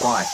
One.